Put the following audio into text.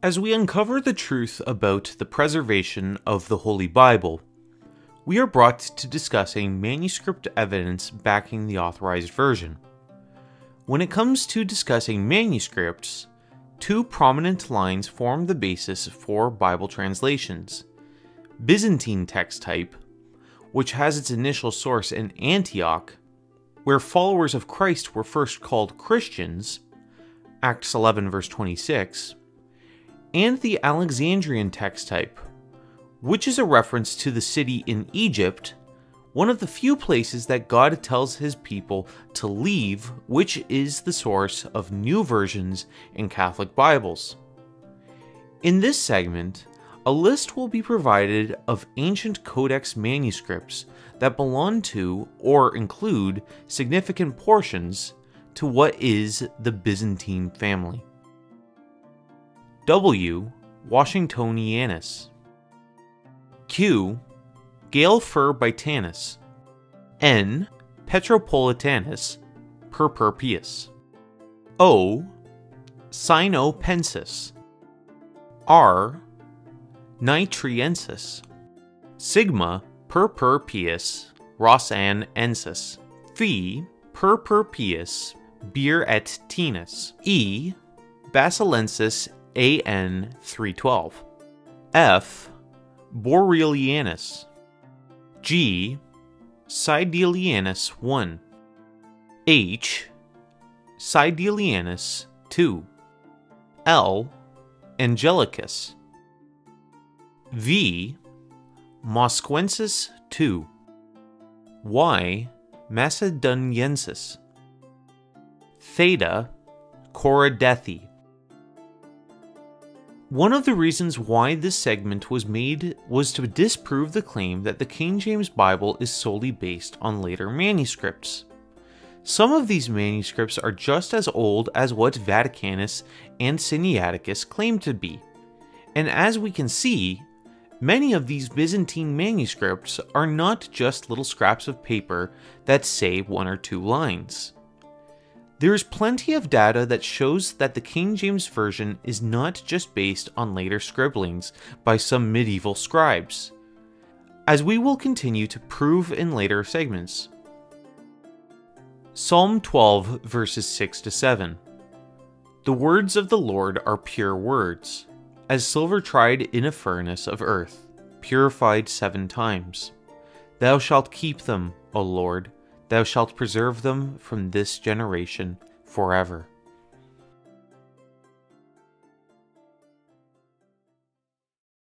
As we uncover the truth about the preservation of the Holy Bible, we are brought to discussing manuscript evidence backing the authorized version. When it comes to discussing manuscripts, two prominent lines form the basis for Bible translations. Byzantine text type, which has its initial source in Antioch, where followers of Christ were first called Christians, Acts 11 verse 26, and the Alexandrian text type, which is a reference to the city in Egypt one of the few places that God tells his people to leave, which is the source of new versions in Catholic Bibles. In this segment, a list will be provided of ancient codex manuscripts that belong to or include significant portions to what is the Byzantine family. W. Washingtonianus. Q. Guelferbytanus, N. Petropolitanus Purpureus, O. Sinopensis. R. Nitriensis, Sigma purpureus rossanensis, Phi purpureus beer et tenus, E. basilensis AN 312, F. Boreelianus, G. Seidelianus 1 H. Seidelianus 2 L. Angelicus V. Mosquensis 2 Y. Macedoniensis Theta Koridethi one of the reasons why this segment was made was to disprove the claim that the King James Bible is solely based on later manuscripts. Some of these manuscripts are just as old as what Vaticanus and Sinaiticus claim to be, and as we can see, many of these Byzantine manuscripts are not just little scraps of paper that say one or two lines. There is plenty of data that shows that the King James Version is not just based on later scribblings by some medieval scribes, as we will continue to prove in later segments. Psalm 12 verses 6 to 7 The words of the Lord are pure words, as silver tried in a furnace of earth, purified seven times. Thou shalt keep them, O Lord, Thou shalt preserve them from this generation forever.